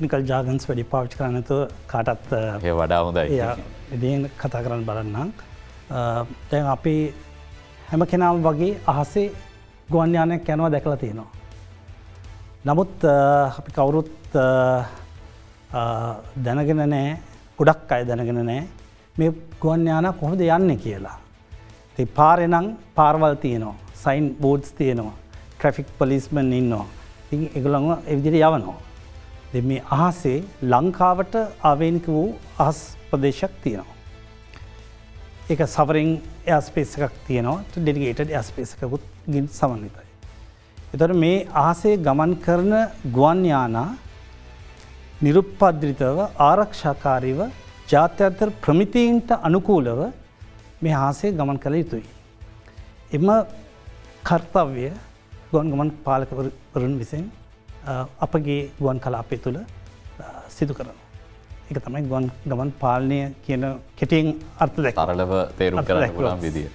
Technical ජාගන්ස් වැඩි පාවිච් කරනතු කාටත් වඩා හොඳයි ඉදින් කතා කරන්න බලන්නම් තැන් අපි හැම කෙනාම් වගේ අහසේ ගුවන්්‍යානයක් යැනවා දැකලා තියෙනවා. නමුත් අපි කවුරුත් දැනගෙන නෑ ගොඩක් අය දැනගෙන නෑ මේ ගුවන්්‍යාන කොහොද යන්න කියලා. ති පාරෙනං පාර්වල් තියනවා සයින් බෝඩ්ස් තියෙනවා ට්‍රෆික් පලිස්මන් ඉන්නවා ති එකළඟ එවිදිරි යවනවා. දෙ මේ අහසේ ලංකාවට ආවේනික වූ අහස් ප්‍රදේශක් තියෙනවා. ඒක සවරිං ඇස්පේස එකක් තියෙනවා ඩෙඩිගේට ඇස්පේසකුත් ගින් සමන්විතයි. එතොට මේ ආසේ ගමන් කරන ගුවන්යානා නිරුප්පද්‍රිතව ආරක්ෂාකාරීව ජාත්‍යන්තර ප්‍රමිතීන්ට අනුකූලව මේ හාසේ ගමන් කළ යුතුයි. එම කර්තව්‍ය ගොන් ගමන් පාලකවරුන් විසින් අපගේ ගුවන් කලාපය තුළ සිදු කරන. එක තමයි ගුවන් ගමන් පාලනය කියන කෙටියෙන් අර්ථ දැක් තරලව තේරුම් කරන්න පුළන් විදිිය.